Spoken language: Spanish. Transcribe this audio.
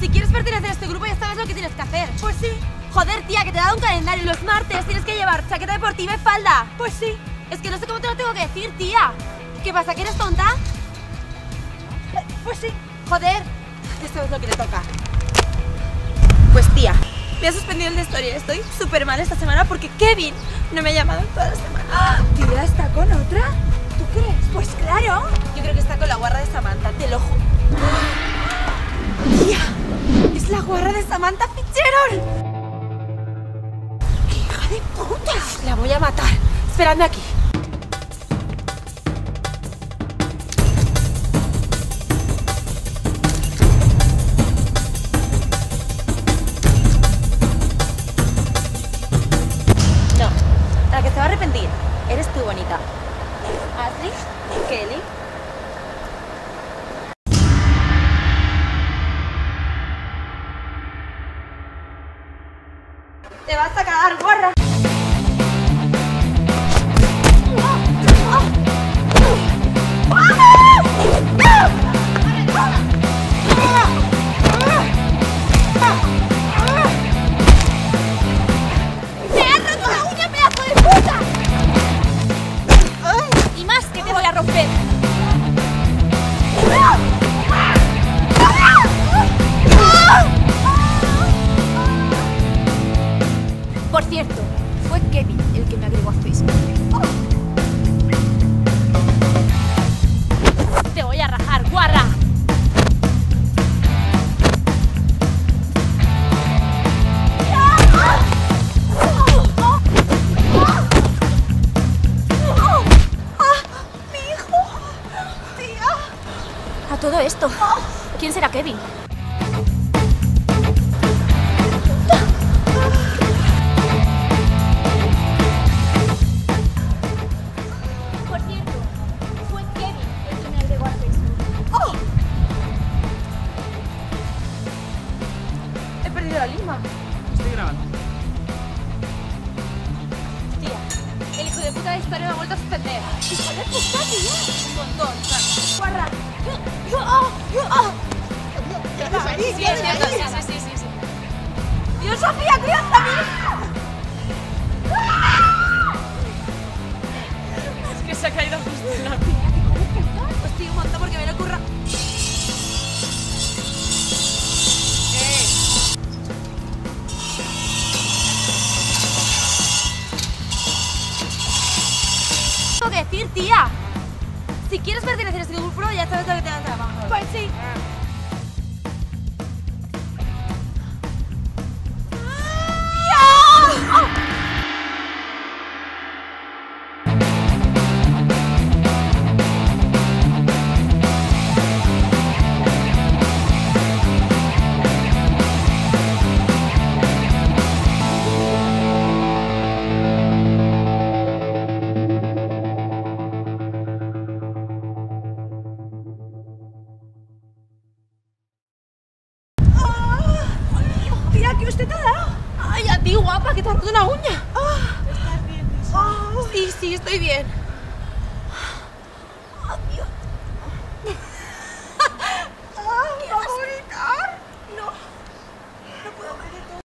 Si quieres pertenecer a este grupo ya sabes lo que tienes que hacer. Pues sí, Joder, tía, que te he dado un calendario los martes tienes que llevar chaqueta deportiva y falda. pues sí. Es que no sé cómo te lo tengo que decir, tía. ¿Qué pasa, que eres tonta? Pues sí. Joder, ya sabes lo que te toca. Pues tía, me ha suspendido el de historia. Estoy súper mal esta semana porque Kevin no me ha llamado en toda la semana. La guarra de Samantha Fitzgerald. ¡Qué hija de puta! La voy a matar. Esperadme aquí. No, la que se va a arrepentir eres tú, bonita. Ashley, Kelly. Por cierto, fue Kevin el que me agregó a Facebook. Te voy a rajar, guarra. A todo esto, ¿quién será Kevin? La lima. Estoy grabando. Tía, el hijo de puta de historia me ha vuelto a suspender. ¡Hijo de puta, tío! Un montón. ¡Guarra! ¿Qué haces ahí? Sí, ¿Qué haces ahí? sí, sí, sí, sí. ¡Dios, Sofía, mí! Es que se ha caído justo en la un montón tía. Si quieres pertenecer a este grupo, ya sabes lo que te dan trabajo. Pues sí. Usted te ha dado? Ay, a ti, guapa, que te has roto una uña. ¿Estás bien? Sí, sí, estoy bien.